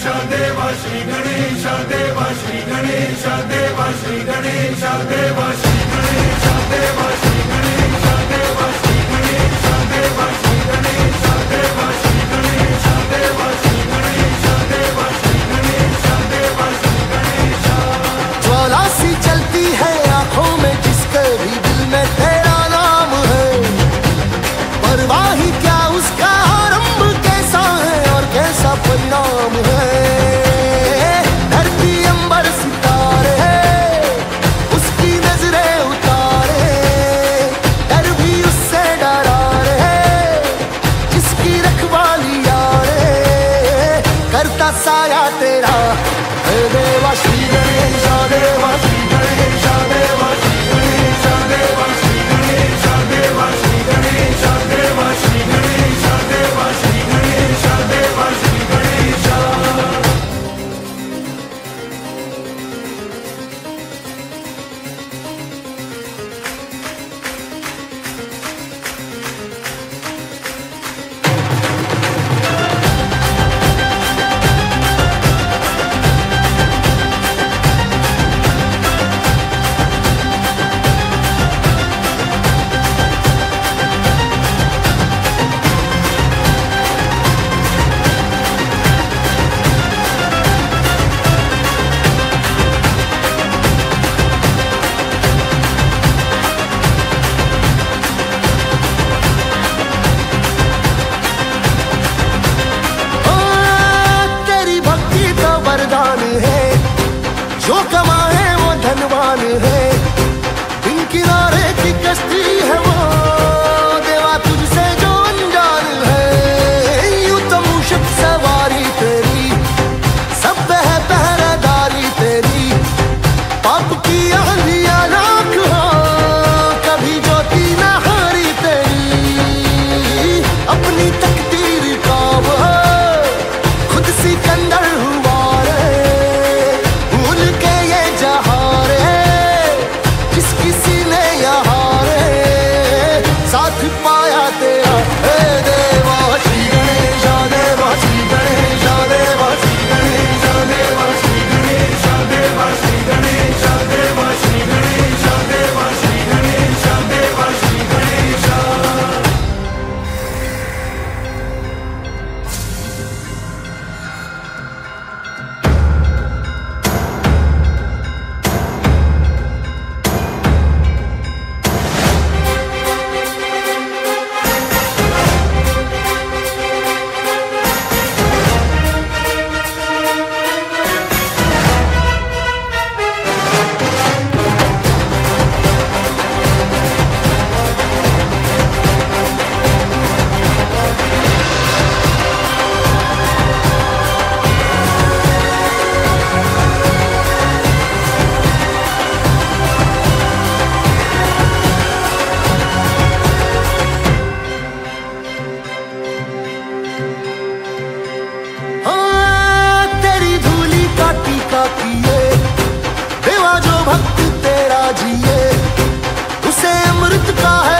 गणेश देव श्री गणेश देव श्री गणेश देव श्री गणेश देव श्री गणेश देव श्री का टीका पिए देवा जो भक्त तेरा जिए उसे अमृत का है